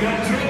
got three.